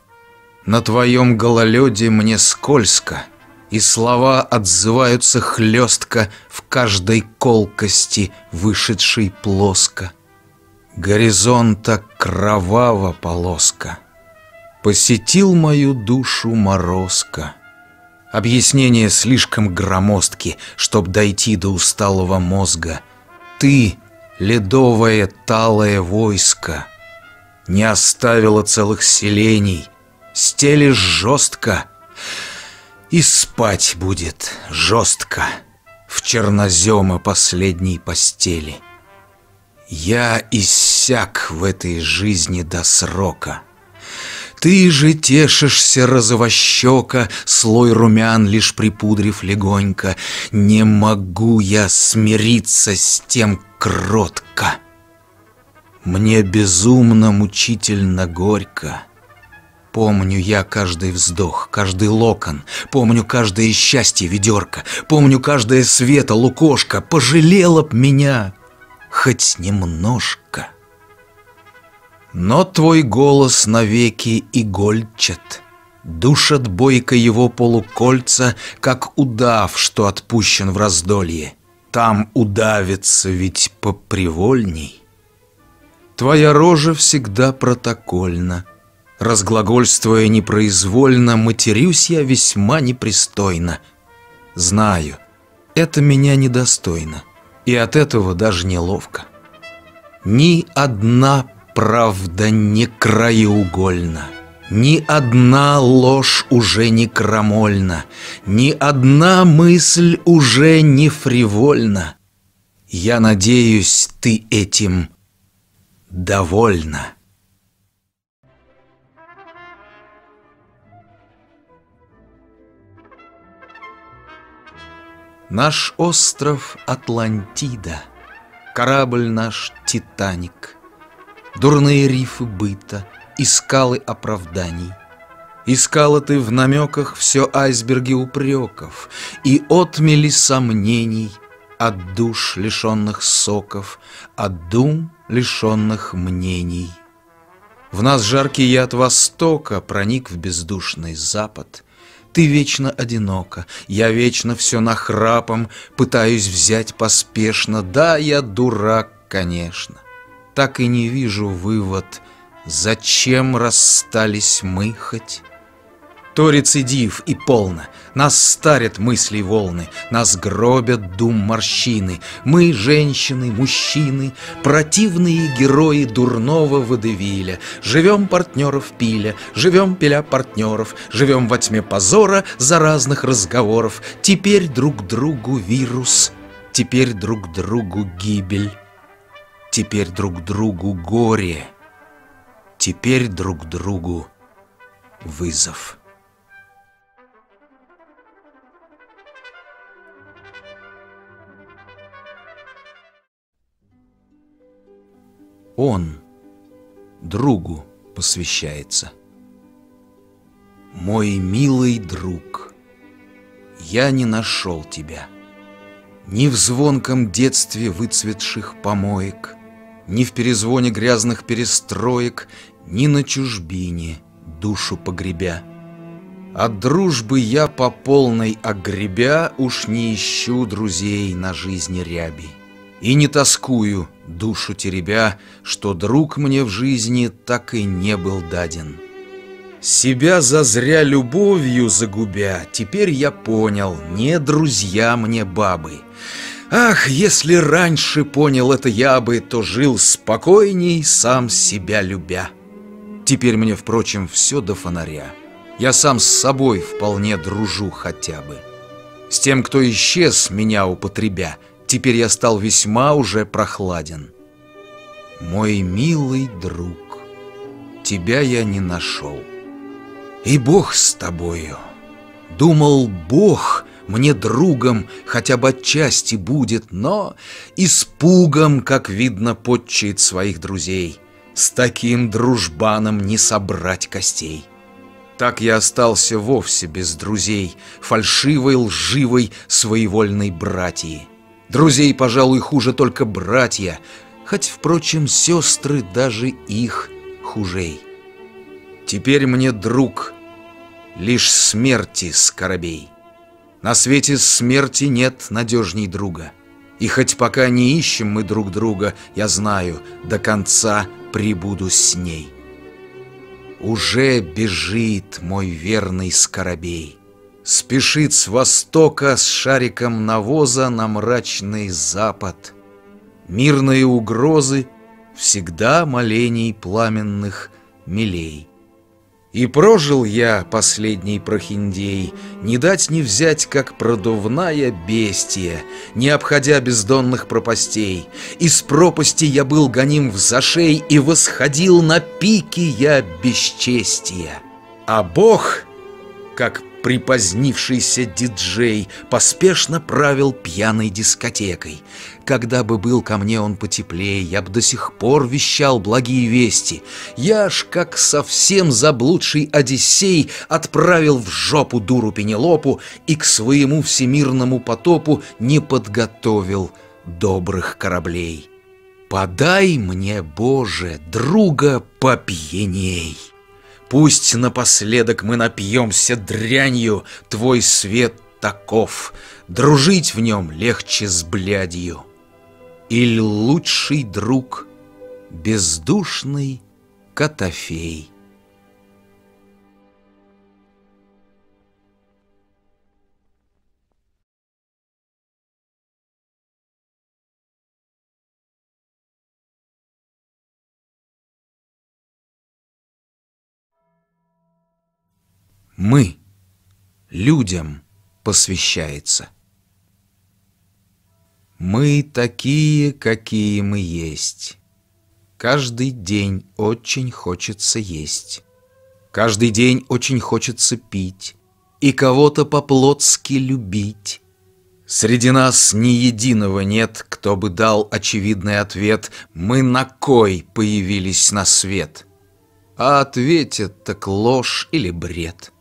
[SPEAKER 2] На твоем гололеде мне скользко, и слова отзываются хлестко в каждой колкости, вышедшей плоско. Горизонта кровава полоска Посетил мою душу морозко. Объяснения слишком громоздки, чтоб дойти до усталого мозга. Ты, ледовое талое войско, не оставила целых селений, стелишь жестко, и спать будет жестко в чернозема последней постели. Я иссяк в этой жизни до срока — ты же тешишься розовощека, Слой румян лишь припудрив легонько. Не могу я смириться с тем кротко. Мне безумно мучительно горько. Помню я каждый вздох, каждый локон, Помню каждое счастье ведерко, Помню каждое света лукошко, Пожалела б меня хоть немножко. Но твой голос навеки игольчат, Душат бойко его полукольца, Как удав, что отпущен в раздолье. Там удавится ведь попривольней. Твоя рожа всегда протокольна. Разглагольствуя непроизвольно, Матерюсь я весьма непристойно. Знаю, это меня недостойно, И от этого даже неловко. Ни одна правда не краеугольна. Ни одна ложь уже не крамольна, Ни одна мысль уже не фривольна. Я надеюсь, ты этим довольна. Наш остров Атлантида, Корабль наш Титаник — Дурные рифы быта и скалы оправданий. Искала ты в намеках все айсберги упреков И отмели сомнений От душ, лишенных соков, От дум, лишенных мнений. В нас жаркий яд Востока Проник в бездушный Запад. Ты вечно одинока, я вечно все нахрапом Пытаюсь взять поспешно, да, я дурак, конечно. Так и не вижу вывод, зачем расстались мы хоть то рецидив и полно. Нас старят мысли волны, нас гробят дум морщины. Мы, женщины, мужчины, противные герои дурного водевиля. Живем партнеров пиля, живем пиля партнеров, живем во тьме позора за разных разговоров. Теперь друг другу вирус, теперь друг другу гибель, теперь друг другу горе, теперь друг другу вызов. он другу посвящается. Мой милый друг, я не нашел тебя. Ни в звонком детстве выцветших помоек, Ни в перезвоне грязных перестроек, Ни на чужбине душу погребя. От дружбы я по полной огребя Уж не ищу друзей на жизни ряби. И не тоскую, душу теребя, Что друг мне в жизни так и не был даден. Себя зазря любовью загубя, Теперь я понял, не друзья мне бабы. Ах, если раньше понял это я бы, То жил спокойней, сам себя любя. Теперь мне, впрочем, все до фонаря. Я сам с собой вполне дружу хотя бы. С тем, кто исчез, меня употребя, Теперь я стал весьма уже прохладен. Мой милый друг, тебя я не нашел. И Бог с тобою. Думал, Бог мне другом хотя бы отчасти будет, но испугом, как видно, подчает своих друзей. С таким дружбаном не собрать костей. Так я остался вовсе без друзей, фальшивой, лживой, своевольной братьи. Друзей, пожалуй, хуже только братья, Хоть, впрочем, сестры даже их хужей. Теперь мне друг лишь смерти скоробей. На свете смерти нет надежней друга. И хоть пока не ищем мы друг друга, Я знаю, до конца прибуду с ней. Уже бежит мой верный скоробей. Спешит с востока с шариком навоза на мрачный запад. Мирные угрозы всегда молений пламенных милей. И прожил я, последний прохиндей, Не дать не взять, как продувная бестия, Не обходя бездонных пропастей. Из пропасти я был гоним в зашей И восходил на пике я бесчестия. А Бог, как Припозднившийся диджей поспешно правил пьяной дискотекой. Когда бы был ко мне он потеплее, я б до сих пор вещал благие вести. Я ж, как совсем заблудший Одиссей, отправил в жопу дуру Пенелопу и к своему всемирному потопу не подготовил добрых кораблей. Подай мне, Боже, друга попьяней. Пусть напоследок мы напьемся дрянью, Твой свет таков, Дружить в нем легче с блядью. Или лучший друг, бездушный Котофей. Мы, людям посвящается. Мы такие, какие мы есть. Каждый день очень хочется есть. Каждый день очень хочется пить И кого-то по-плотски любить. Среди нас ни единого нет, кто бы дал очевидный ответ «Мы на кой появились на свет?» А ответят так ложь или бред.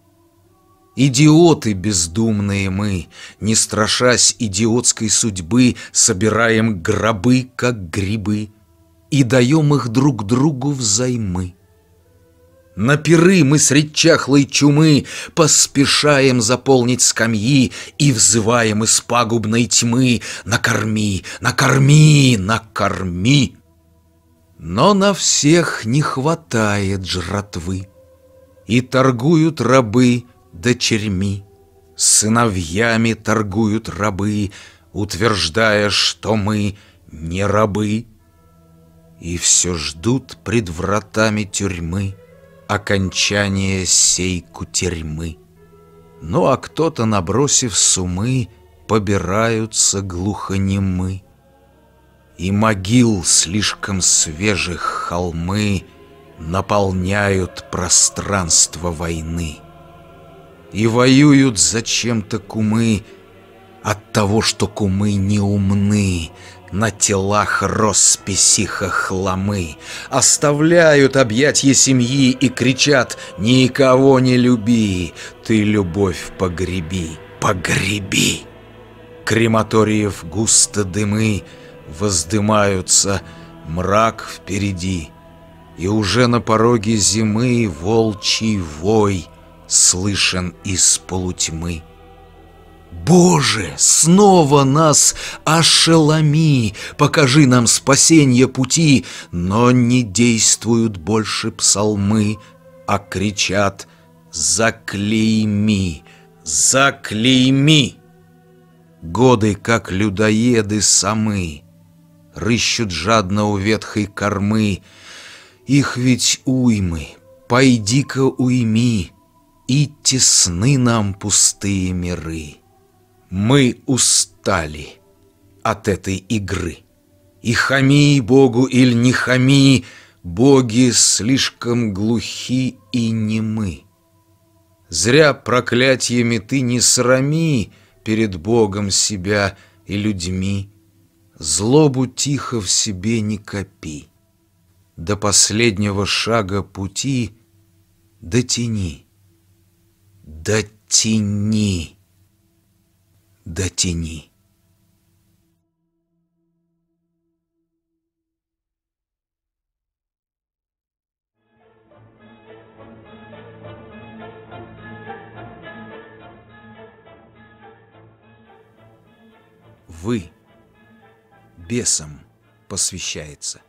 [SPEAKER 2] Идиоты бездумные мы, не страшась идиотской судьбы, Собираем гробы, как грибы, и даем их друг другу взаймы. На пиры мы средь чахлой чумы Поспешаем заполнить скамьи И взываем из пагубной тьмы Накорми, накорми, накорми Но на всех не хватает жратвы И торгуют рабы дочерьми Сыновьями торгуют рабы Утверждая, что мы не рабы И все ждут пред вратами тюрьмы окончание сей кутерьмы. Ну а кто-то, набросив сумы, побираются глухонемы. И могил слишком свежих холмы наполняют пространство войны. И воюют зачем-то кумы от того, что кумы не умны, на телах росписиха хламы Оставляют объятья семьи и кричат «Никого не люби, ты любовь погреби, погреби!» Крематориев густо дымы Воздымаются, мрак впереди. И уже на пороге зимы волчий вой Слышен из полутьмы. Боже, снова нас ошеломи, покажи нам спасенье пути, но не действуют больше псалмы, а кричат «Заклейми! Заклейми!» Годы, как людоеды самы, рыщут жадно у ветхой кормы, их ведь уймы, пойди-ка уйми, и тесны нам пустые миры. Мы устали от этой игры. И хами Богу или не хами, боги слишком глухи и немы. Зря проклятиями ты не срами перед Богом себя и людьми. Злобу тихо в себе не копи. До последнего шага пути дотяни, дотяни до тени. Вы бесам посвящается.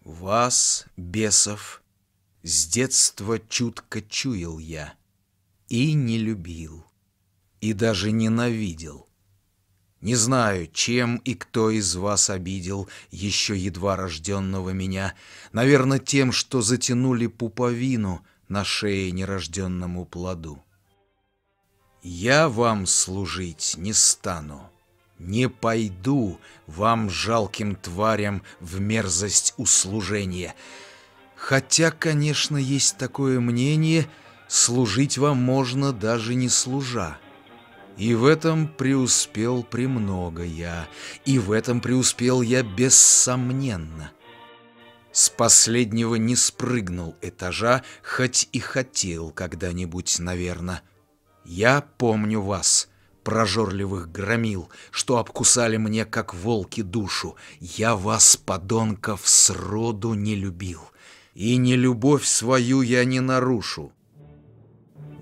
[SPEAKER 2] Вас, бесов, с детства чутко чуял я и не любил и даже ненавидел. Не знаю, чем и кто из вас обидел еще едва рожденного меня. Наверное, тем, что затянули пуповину на шее нерожденному плоду. Я вам служить не стану, не пойду вам, жалким тварям, в мерзость услужения. Хотя, конечно, есть такое мнение, служить вам можно даже не служа. И в этом преуспел премного я, и в этом преуспел я бессомненно. С последнего не спрыгнул этажа, хоть и хотел когда-нибудь, наверное. Я помню вас, прожорливых громил, что обкусали мне, как волки, душу. Я вас, подонков, сроду не любил, и не любовь свою я не нарушу.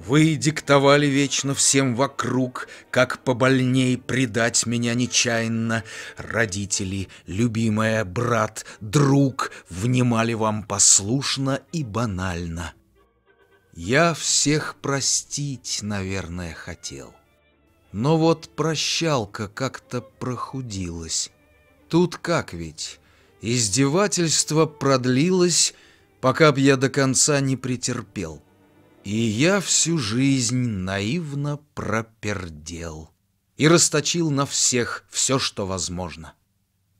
[SPEAKER 2] Вы диктовали вечно всем вокруг, Как побольней предать меня нечаянно. Родители, любимая, брат, друг Внимали вам послушно и банально. Я всех простить, наверное, хотел. Но вот прощалка как-то прохудилась. Тут как ведь? Издевательство продлилось, пока б я до конца не претерпел. И я всю жизнь наивно пропердел И расточил на всех все, что возможно.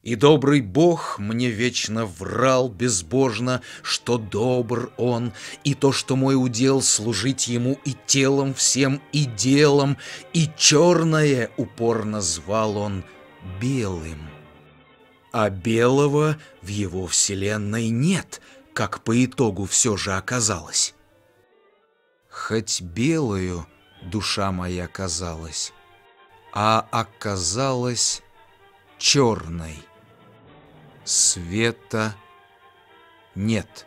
[SPEAKER 2] И добрый Бог мне вечно врал безбожно, что добр Он, и то, что мой удел служить Ему и телом всем, и делом, и черное упорно звал Он белым. А белого в его вселенной нет, как по итогу все же оказалось. Хоть белую душа моя казалась, а оказалась черной. Света нет.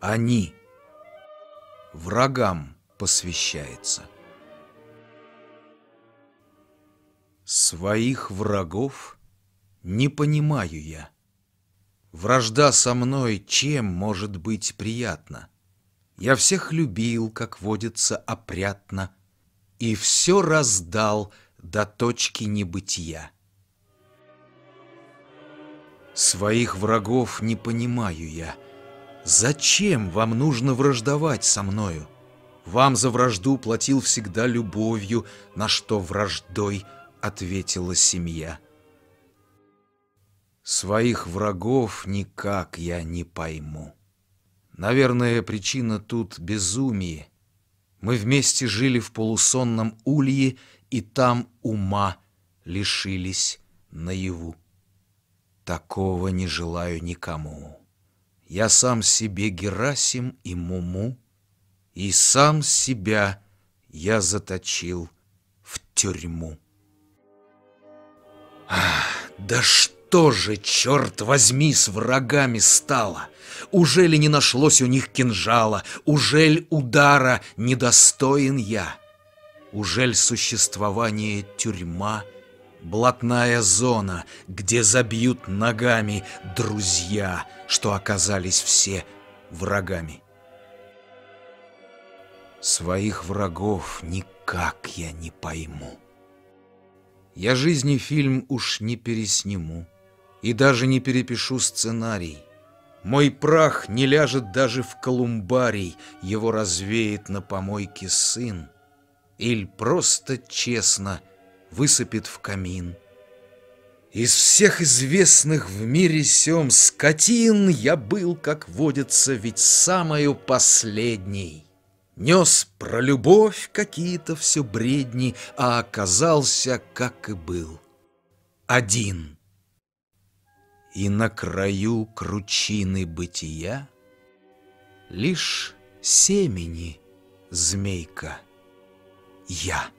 [SPEAKER 2] Они врагам посвящается. Своих врагов не понимаю я. Вражда со мной чем может быть приятна? Я всех любил, как водится, опрятно, И все раздал до точки небытия. Своих врагов не понимаю я. Зачем вам нужно враждовать со мною? Вам за вражду платил всегда любовью, На что враждой ответила семья. Своих врагов никак я не пойму. Наверное, причина тут безумие. Мы вместе жили в полусонном улье, и там ума лишились наяву. Такого не желаю никому. Я сам себе Герасим и Муму, и сам себя я заточил в тюрьму. Да что же, черт возьми, с врагами стало? Ужели не нашлось у них кинжала? Ужель удара недостоин я? Ужель существование тюрьма — Блатная зона, где забьют ногами друзья, что оказались все врагами. Своих врагов никак я не пойму. Я жизни фильм уж не пересниму И даже не перепишу сценарий. Мой прах не ляжет даже в колумбарий, Его развеет на помойке сын. Иль просто честно высыпет в камин. Из всех известных в мире сём скотин Я был, как водится, ведь самою последней. Нес про любовь какие-то все бредни, а оказался, как и был, один. И на краю кручины бытия Лишь семени, змейка, я.